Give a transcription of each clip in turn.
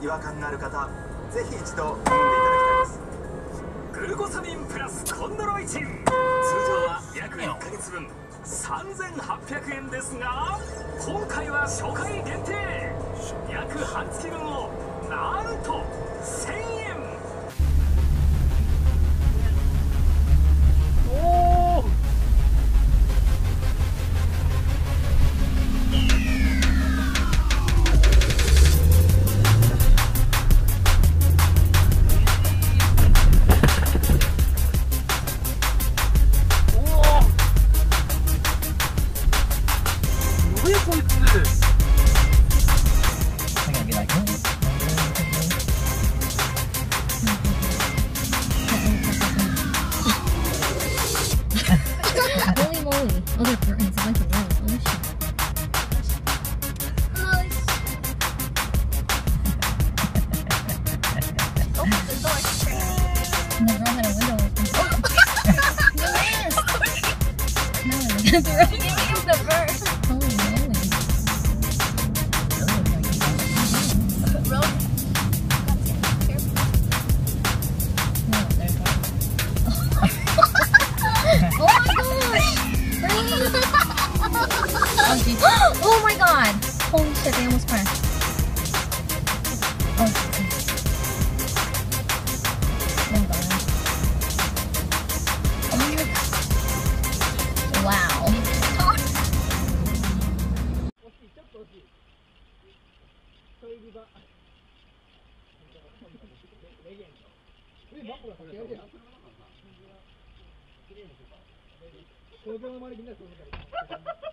違和感のある方ぜひ一度飲んでいただきたいですグルコサミンプラスコンドロイチン通常は約1ヶ月分3800円ですが今回は初回限定約半月分を with other curtains, a bunch of walls, other shit. And the girl had a window open. the last! no, the oh my god! Holy shit, they almost crashed. Wow.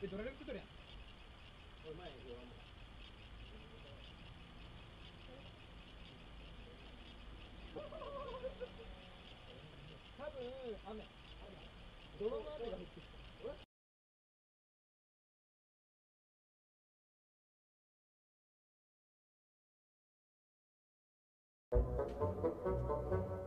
で、ドラレフ来るやん。これ前にドも。多分雨。泥の雨が降ってきた。Thank you.